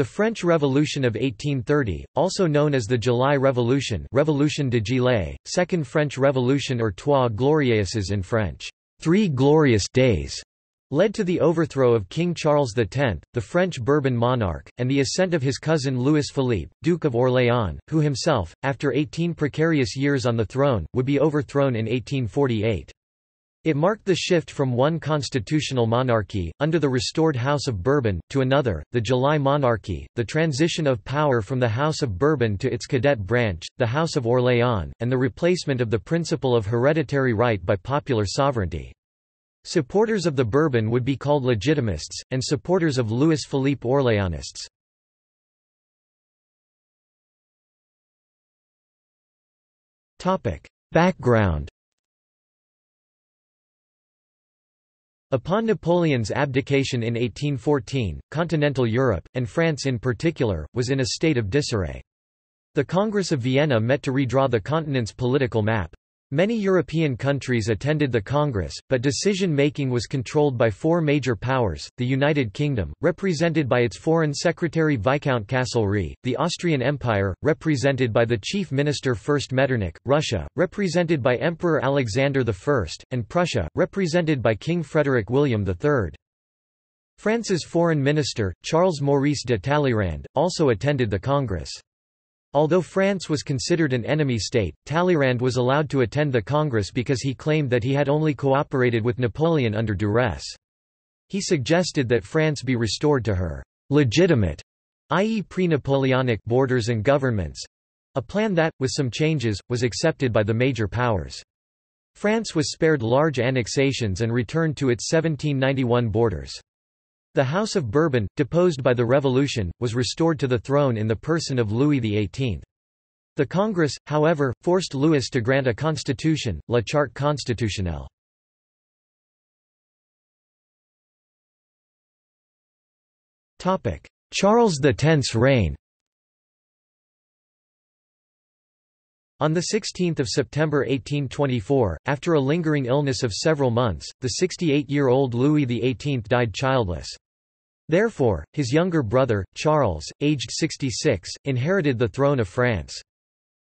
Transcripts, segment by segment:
The French Revolution of 1830, also known as the July Revolution Révolution de Juillet, Second French Revolution or Trois Glorieuses in French, Three Glorious Days, led to the overthrow of King Charles X, the French Bourbon monarch, and the ascent of his cousin Louis Philippe, Duke of Orléans, who himself, after 18 precarious years on the throne, would be overthrown in 1848. It marked the shift from one constitutional monarchy, under the restored House of Bourbon, to another, the July monarchy, the transition of power from the House of Bourbon to its cadet branch, the House of Orléans, and the replacement of the principle of hereditary right by popular sovereignty. Supporters of the Bourbon would be called Legitimists, and supporters of Louis Philippe Orléanists. Background Upon Napoleon's abdication in 1814, continental Europe, and France in particular, was in a state of disarray. The Congress of Vienna met to redraw the continent's political map. Many European countries attended the Congress, but decision-making was controlled by four major powers, the United Kingdom, represented by its Foreign Secretary Viscount Castlereagh, the Austrian Empire, represented by the Chief Minister First Metternich, Russia, represented by Emperor Alexander I, and Prussia, represented by King Frederick William III. France's Foreign Minister, Charles Maurice de Talleyrand, also attended the Congress. Although France was considered an enemy state, Talleyrand was allowed to attend the Congress because he claimed that he had only cooperated with Napoleon under duress. He suggested that France be restored to her legitimate, i.e. pre-Napoleonic borders and governments—a plan that, with some changes, was accepted by the major powers. France was spared large annexations and returned to its 1791 borders. The House of Bourbon, deposed by the Revolution, was restored to the throne in the person of Louis XVIII. The Congress, however, forced Louis to grant a constitution, La Charte constitutionnelle. Charles X's reign On 16 September 1824, after a lingering illness of several months, the 68-year-old Louis XVIII died childless. Therefore, his younger brother, Charles, aged 66, inherited the throne of France.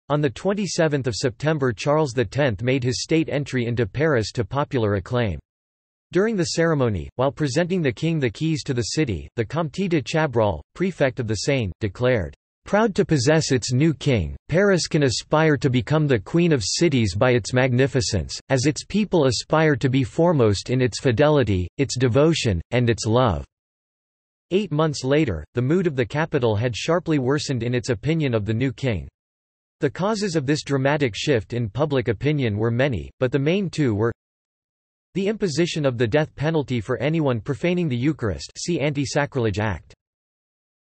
On 27 September Charles X made his state entry into Paris to popular acclaim. During the ceremony, while presenting the king the keys to the city, the Comte de Chabrol, prefect of the Seine, declared, Proud to possess its new king, Paris can aspire to become the queen of cities by its magnificence, as its people aspire to be foremost in its fidelity, its devotion, and its love." Eight months later, the mood of the capital had sharply worsened in its opinion of the new king. The causes of this dramatic shift in public opinion were many, but the main two were the imposition of the death penalty for anyone profaning the Eucharist see Anti-Sacrilege Act.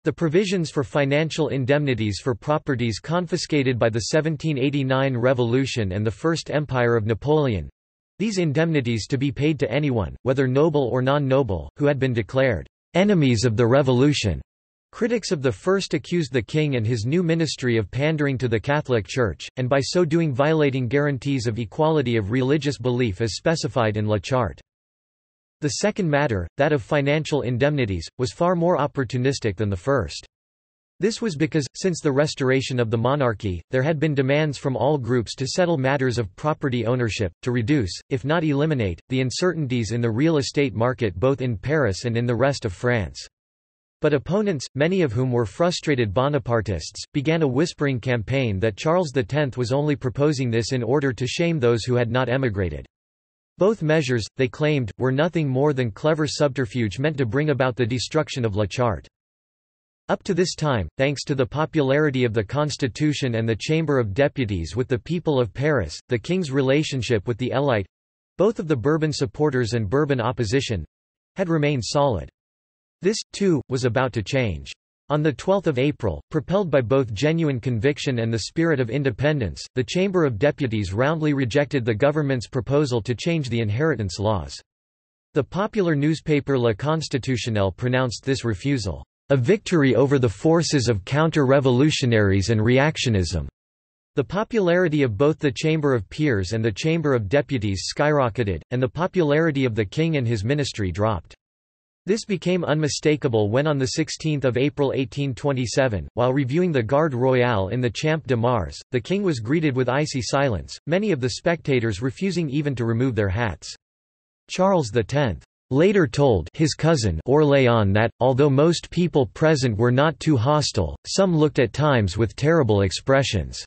The provisions for financial indemnities for properties confiscated by the 1789 Revolution and the First Empire of Napoleon—these indemnities to be paid to anyone, whether noble or non-noble, who had been declared enemies of the revolution. Critics of the first accused the king and his new ministry of pandering to the Catholic Church, and by so doing violating guarantees of equality of religious belief as specified in La Charte. The second matter, that of financial indemnities, was far more opportunistic than the first. This was because, since the restoration of the monarchy, there had been demands from all groups to settle matters of property ownership, to reduce, if not eliminate, the uncertainties in the real estate market both in Paris and in the rest of France. But opponents, many of whom were frustrated Bonapartists, began a whispering campaign that Charles X was only proposing this in order to shame those who had not emigrated. Both measures, they claimed, were nothing more than clever subterfuge meant to bring about the destruction of La Charte. Up to this time, thanks to the popularity of the Constitution and the Chamber of Deputies with the people of Paris, the king's relationship with the élite—both of the Bourbon supporters and Bourbon opposition—had remained solid. This, too, was about to change. On 12 April, propelled by both genuine conviction and the spirit of independence, the Chamber of Deputies roundly rejected the government's proposal to change the inheritance laws. The popular newspaper La Constitutionnelle pronounced this refusal, "...a victory over the forces of counter-revolutionaries and reactionism." The popularity of both the Chamber of Peers and the Chamber of Deputies skyrocketed, and the popularity of the king and his ministry dropped. This became unmistakable when on 16 April 1827, while reviewing the Garde Royale in the Champ de Mars, the king was greeted with icy silence, many of the spectators refusing even to remove their hats. Charles X later told his cousin Orléans that, although most people present were not too hostile, some looked at times with terrible expressions.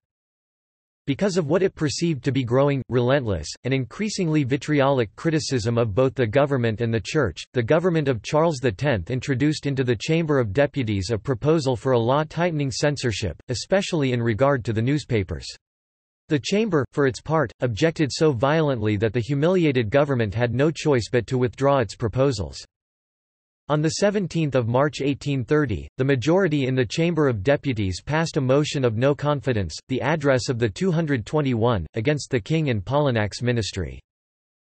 Because of what it perceived to be growing, relentless, and increasingly vitriolic criticism of both the government and the Church, the government of Charles X introduced into the Chamber of Deputies a proposal for a law tightening censorship, especially in regard to the newspapers. The Chamber, for its part, objected so violently that the humiliated government had no choice but to withdraw its proposals. On 17 March 1830, the majority in the Chamber of Deputies passed a motion of no confidence, the address of the 221, against the king and Polignacs ministry.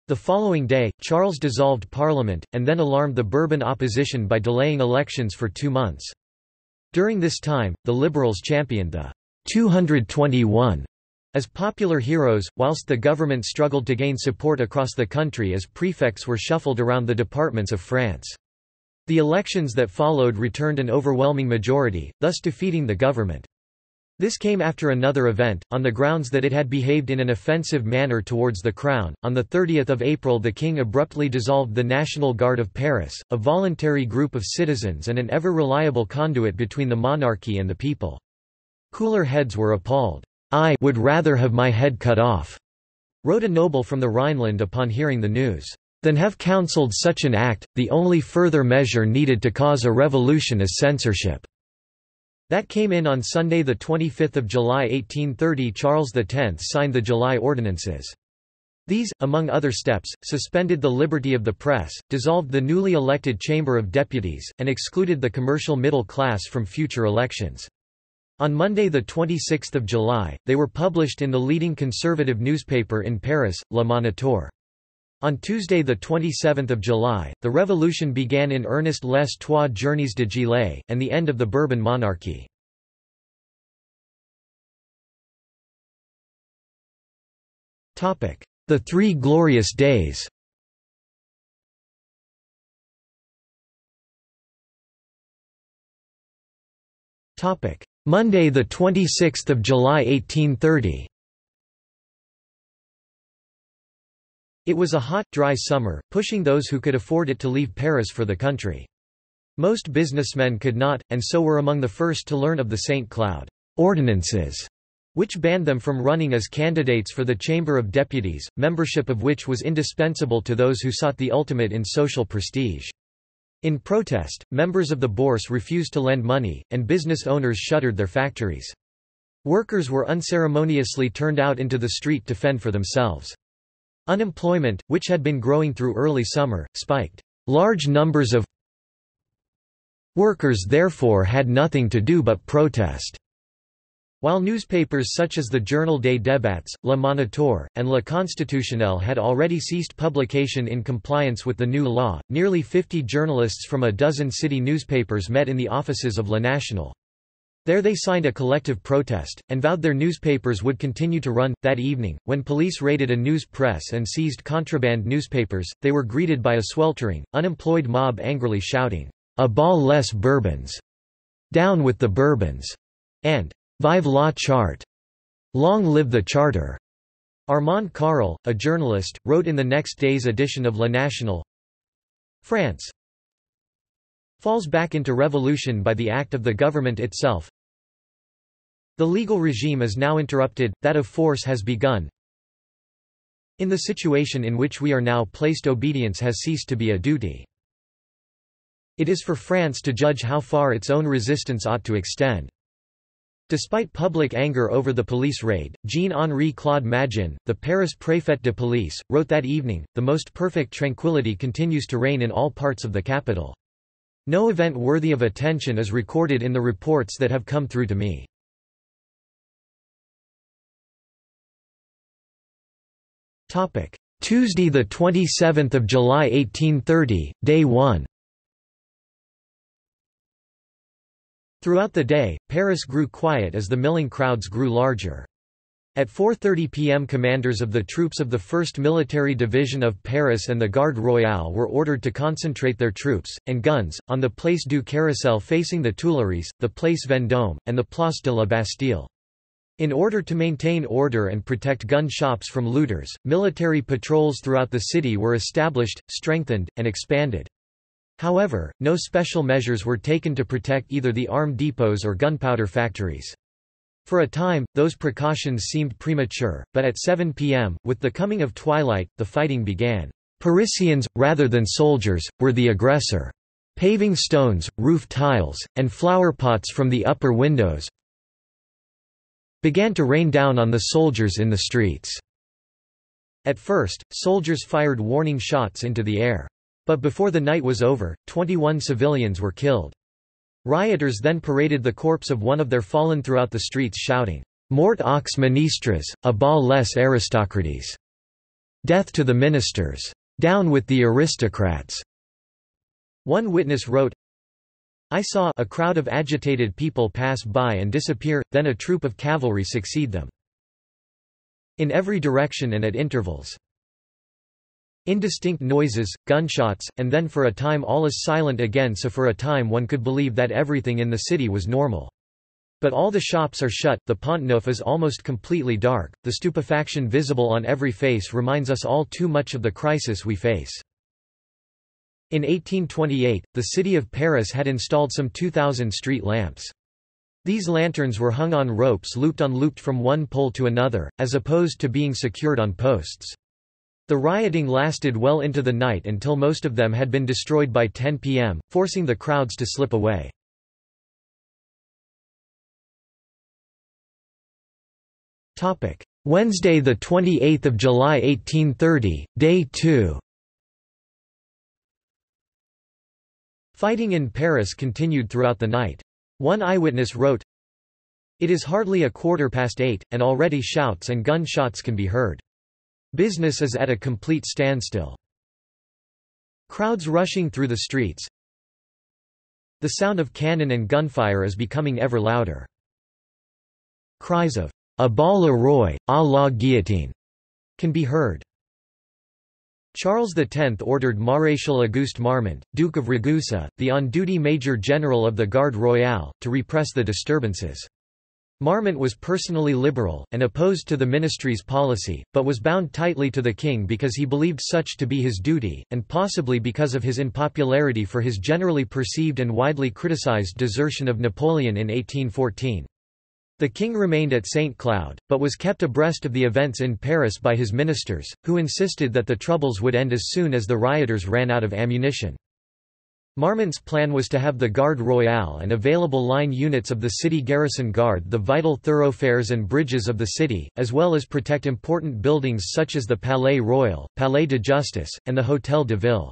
The following day, Charles dissolved Parliament, and then alarmed the Bourbon opposition by delaying elections for two months. During this time, the Liberals championed the 221 as popular heroes, whilst the government struggled to gain support across the country as prefects were shuffled around the departments of France. The elections that followed returned an overwhelming majority, thus defeating the government. This came after another event, on the grounds that it had behaved in an offensive manner towards the Crown. On 30 April the King abruptly dissolved the National Guard of Paris, a voluntary group of citizens and an ever-reliable conduit between the monarchy and the people. Cooler heads were appalled. I would rather have my head cut off, wrote a noble from the Rhineland upon hearing the news than have counselled such an act, the only further measure needed to cause a revolution is censorship." That came in on Sunday 25 July 1830 Charles X signed the July Ordinances. These, among other steps, suspended the liberty of the press, dissolved the newly elected Chamber of Deputies, and excluded the commercial middle class from future elections. On Monday 26 July, they were published in the leading conservative newspaper in Paris, Le Moniteur. On Tuesday 27 July, the revolution began in earnest Les Trois Journées de Juillet, and the end of the Bourbon monarchy. The Three Glorious Days Monday 26 July 1830 It was a hot, dry summer, pushing those who could afford it to leave Paris for the country. Most businessmen could not, and so were among the first to learn of the St. Cloud ordinances, which banned them from running as candidates for the Chamber of Deputies, membership of which was indispensable to those who sought the ultimate in social prestige. In protest, members of the Bourse refused to lend money, and business owners shuttered their factories. Workers were unceremoniously turned out into the street to fend for themselves. Unemployment, which had been growing through early summer, spiked. Large numbers of workers therefore had nothing to do but protest. While newspapers such as the Journal des Débats, Le Moniteur, and Le Constitutionnel had already ceased publication in compliance with the new law, nearly 50 journalists from a dozen city newspapers met in the offices of Le National. There they signed a collective protest, and vowed their newspapers would continue to run. That evening, when police raided a news press and seized contraband newspapers, they were greeted by a sweltering, unemployed mob angrily shouting, À bas les Bourbons! Down with the Bourbons! and Vive la charte! Long live the Charter! Armand Carrel, a journalist, wrote in the next day's edition of Le National, France falls back into revolution by the act of the government itself. The legal regime is now interrupted, that of force has begun. In the situation in which we are now placed obedience has ceased to be a duty. It is for France to judge how far its own resistance ought to extend. Despite public anger over the police raid, Jean-Henri Claude Mangin, the Paris préfet de police, wrote that evening, the most perfect tranquility continues to reign in all parts of the capital. No event worthy of attention is recorded in the reports that have come through to me. Topic: Tuesday 27 July 1830, Day 1 Throughout the day, Paris grew quiet as the milling crowds grew larger. At 4.30 pm commanders of the troops of the 1st Military Division of Paris and the Garde Royale were ordered to concentrate their troops, and guns, on the Place du Carrousel facing the Tuileries, the Place Vendôme, and the Place de la Bastille. In order to maintain order and protect gun shops from looters, military patrols throughout the city were established, strengthened, and expanded. However, no special measures were taken to protect either the arm depots or gunpowder factories. For a time, those precautions seemed premature, but at 7 p.m., with the coming of twilight, the fighting began. Parisians, rather than soldiers, were the aggressor. Paving stones, roof tiles, and flower pots from the upper windows began to rain down on the soldiers in the streets. At first, soldiers fired warning shots into the air. But before the night was over, 21 civilians were killed. Rioters then paraded the corpse of one of their fallen throughout the streets shouting, Mort aux ministres, à bas les aristocrates. Death to the ministers. Down with the aristocrats. One witness wrote, I saw a crowd of agitated people pass by and disappear, then a troop of cavalry succeed them. In every direction and at intervals. Indistinct noises, gunshots, and then for a time all is silent again so for a time one could believe that everything in the city was normal. But all the shops are shut, the Pont Neuf is almost completely dark, the stupefaction visible on every face reminds us all too much of the crisis we face. In 1828, the city of Paris had installed some 2,000 street lamps. These lanterns were hung on ropes looped on looped from one pole to another, as opposed to being secured on posts. The rioting lasted well into the night until most of them had been destroyed by 10 p.m., forcing the crowds to slip away. Wednesday 28 July 1830, Day 2 Fighting in Paris continued throughout the night. One eyewitness wrote, It is hardly a quarter past eight, and already shouts and gunshots can be heard. Business is at a complete standstill. Crowds rushing through the streets. The sound of cannon and gunfire is becoming ever louder. Cries of a bas le roi, à la guillotine can be heard. Charles X ordered Maréchal Auguste Marmont, Duke of Ragusa, the on-duty Major General of the Garde Royale, to repress the disturbances. Marmont was personally liberal, and opposed to the ministry's policy, but was bound tightly to the king because he believed such to be his duty, and possibly because of his unpopularity for his generally perceived and widely criticized desertion of Napoleon in 1814. The king remained at St. Cloud, but was kept abreast of the events in Paris by his ministers, who insisted that the troubles would end as soon as the rioters ran out of ammunition. Marmont's plan was to have the Garde Royale and available line units of the city garrison guard the vital thoroughfares and bridges of the city, as well as protect important buildings such as the Palais Royal, Palais de Justice, and the Hôtel de Ville.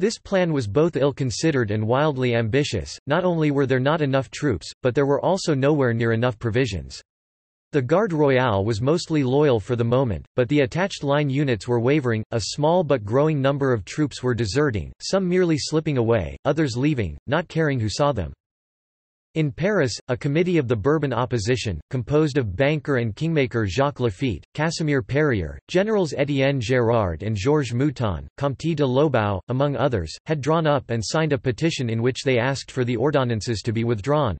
This plan was both ill-considered and wildly ambitious, not only were there not enough troops, but there were also nowhere near enough provisions. The Garde Royale was mostly loyal for the moment, but the attached line units were wavering, a small but growing number of troops were deserting, some merely slipping away, others leaving, not caring who saw them. In Paris, a committee of the Bourbon opposition, composed of banker and kingmaker Jacques Laffitte, Casimir Perier, generals Étienne Gérard and Georges Mouton, Comte de Lobau, among others, had drawn up and signed a petition in which they asked for the ordonnances to be withdrawn.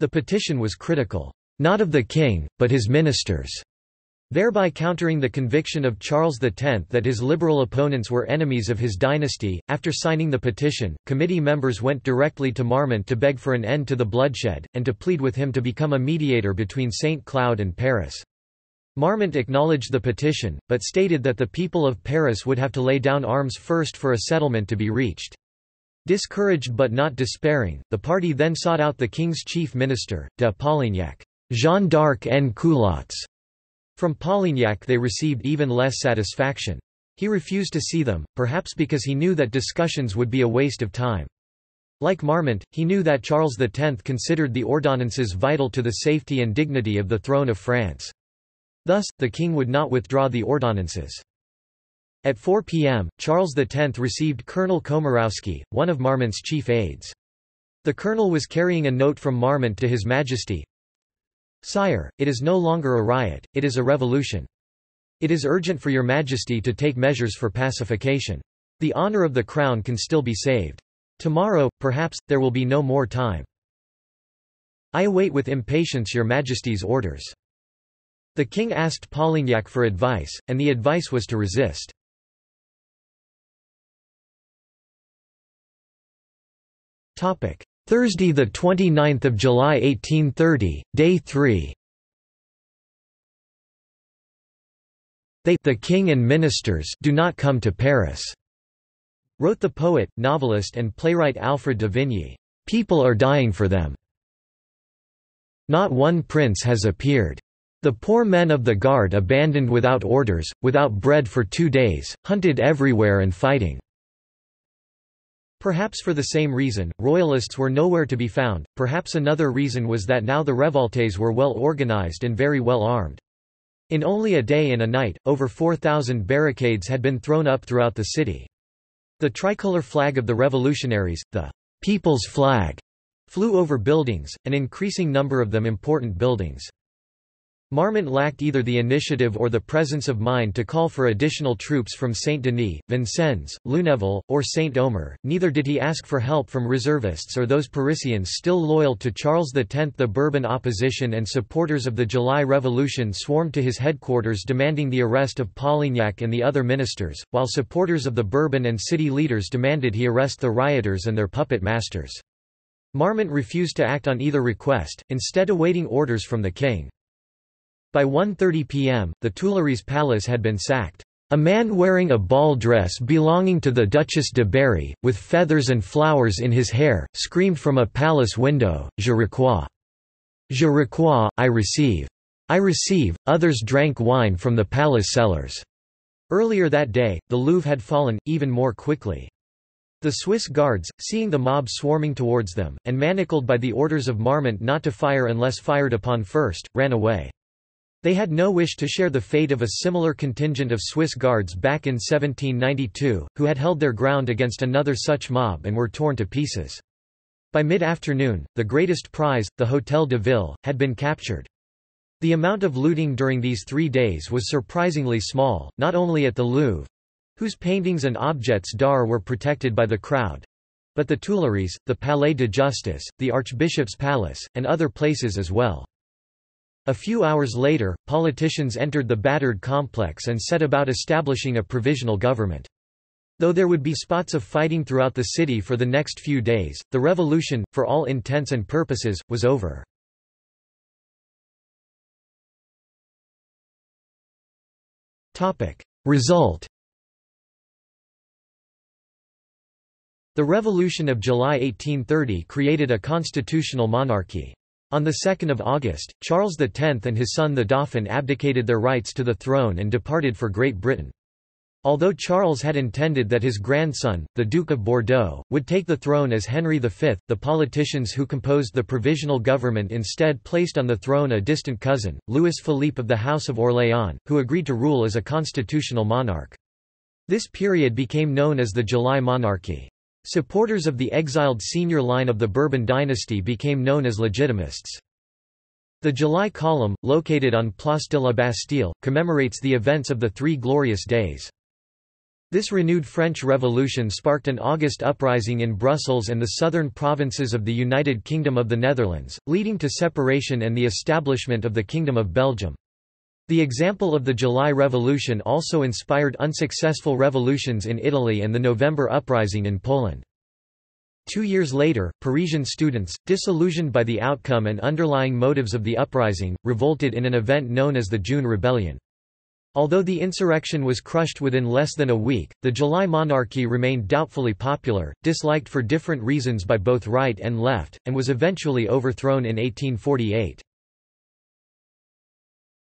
The petition was critical not of the king, but his ministers, thereby countering the conviction of Charles X that his liberal opponents were enemies of his dynasty. After signing the petition, committee members went directly to Marmont to beg for an end to the bloodshed, and to plead with him to become a mediator between St. Cloud and Paris. Marmont acknowledged the petition, but stated that the people of Paris would have to lay down arms first for a settlement to be reached. Discouraged but not despairing, the party then sought out the king's chief minister, de Polignac. Jeanne d'Arc en culottes. From Polignac they received even less satisfaction. He refused to see them, perhaps because he knew that discussions would be a waste of time. Like Marmont, he knew that Charles X considered the ordonnances vital to the safety and dignity of the throne of France. Thus, the king would not withdraw the ordonnances. At 4 p.m., Charles X received Colonel Komorowski, one of Marmont's chief aides. The colonel was carrying a note from Marmont to His Majesty, Sire, it is no longer a riot, it is a revolution. It is urgent for your majesty to take measures for pacification. The honor of the crown can still be saved. Tomorrow, perhaps, there will be no more time. I await with impatience your majesty's orders. The king asked Polignac for advice, and the advice was to resist. Thursday 29 July 1830, Day 3 They the king and ministers do not come to Paris, wrote the poet, novelist and playwright Alfred de Vigny. People are dying for them. Not one prince has appeared. The poor men of the guard abandoned without orders, without bread for two days, hunted everywhere and fighting. Perhaps for the same reason, royalists were nowhere to be found, perhaps another reason was that now the revoltés were well organized and very well armed. In only a day and a night, over 4,000 barricades had been thrown up throughout the city. The tricolor flag of the revolutionaries, the «people's flag», flew over buildings, an increasing number of them important buildings. Marmont lacked either the initiative or the presence of mind to call for additional troops from Saint-Denis, Vincennes, Lunéville, or Saint-Omer, neither did he ask for help from reservists or those Parisians still loyal to Charles X. The Bourbon opposition and supporters of the July Revolution swarmed to his headquarters demanding the arrest of Polignac and the other ministers, while supporters of the Bourbon and city leaders demanded he arrest the rioters and their puppet masters. Marmont refused to act on either request, instead awaiting orders from the king. By 1.30 p.m., the Tuileries Palace had been sacked. A man wearing a ball dress belonging to the Duchess de Berry, with feathers and flowers in his hair, screamed from a palace window, Je reçois. Je I receive. I receive. Others drank wine from the palace cellars. Earlier that day, the Louvre had fallen, even more quickly. The Swiss guards, seeing the mob swarming towards them, and manacled by the orders of Marmont not to fire unless fired upon first, ran away. They had no wish to share the fate of a similar contingent of Swiss guards back in 1792, who had held their ground against another such mob and were torn to pieces. By mid-afternoon, the greatest prize, the Hôtel de Ville, had been captured. The amount of looting during these three days was surprisingly small, not only at the Louvre, whose paintings and objets d'art were protected by the crowd, but the Tuileries, the Palais de Justice, the Archbishop's Palace, and other places as well. A few hours later, politicians entered the battered complex and set about establishing a provisional government. Though there would be spots of fighting throughout the city for the next few days, the revolution, for all intents and purposes, was over. Result The Revolution of July 1830 created a constitutional monarchy. On 2 August, Charles X and his son the Dauphin abdicated their rights to the throne and departed for Great Britain. Although Charles had intended that his grandson, the Duke of Bordeaux, would take the throne as Henry V, the politicians who composed the provisional government instead placed on the throne a distant cousin, Louis Philippe of the House of Orléans, who agreed to rule as a constitutional monarch. This period became known as the July Monarchy. Supporters of the exiled senior line of the Bourbon dynasty became known as Legitimists. The July column, located on Place de la Bastille, commemorates the events of the Three Glorious Days. This renewed French Revolution sparked an August uprising in Brussels and the southern provinces of the United Kingdom of the Netherlands, leading to separation and the establishment of the Kingdom of Belgium. The example of the July Revolution also inspired unsuccessful revolutions in Italy and the November Uprising in Poland. Two years later, Parisian students, disillusioned by the outcome and underlying motives of the uprising, revolted in an event known as the June Rebellion. Although the insurrection was crushed within less than a week, the July monarchy remained doubtfully popular, disliked for different reasons by both right and left, and was eventually overthrown in 1848.